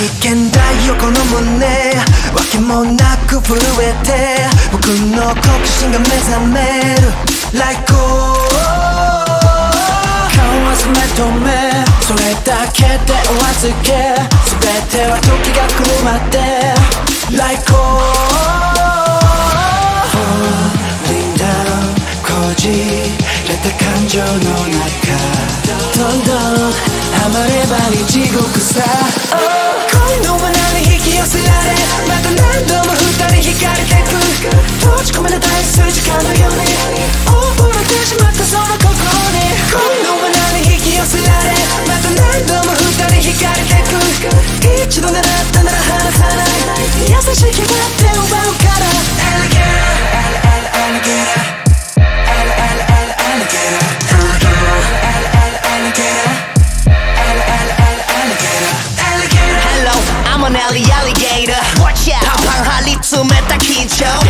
危険だ横の胸。わけもなく震えて僕の好奇心が目覚める。Like oh 顔はめ止めそれだけでお預け。全ては時が来るまで。Like oh Falling down こじれた感情の中。ハマればに地獄さ、恋の罠に引き寄せられまた何度も二人惹かれてく。閉じ込められた数時間のように溺れてしまったその心に。恋の罠に引き寄せられまた何度も二人惹かれてく。一度狙ったなら離さない。優しい気が手を奪う。ちゃう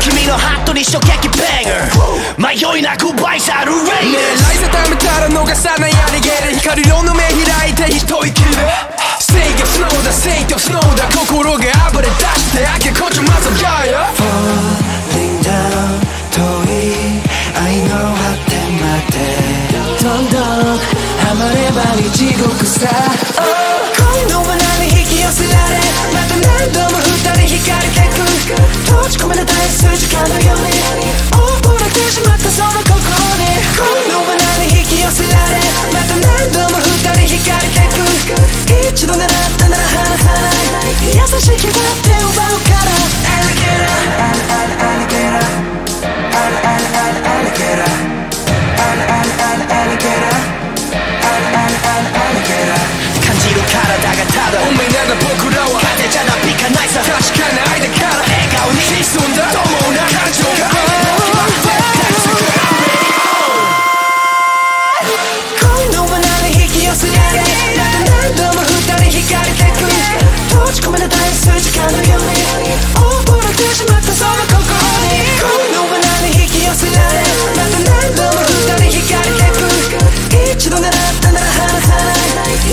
君のハットに衝撃けキペン迷いなくバイサルレイねえ来世ためたら逃さないやりげる光るよの目開いて一息で。正義スノーだ正義スノーだ心が暴れ出してあけこちょまずやや Falling down 遠い愛の果てまで。どんどんはまればい地獄さ。られま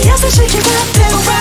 Yes, I shake it up,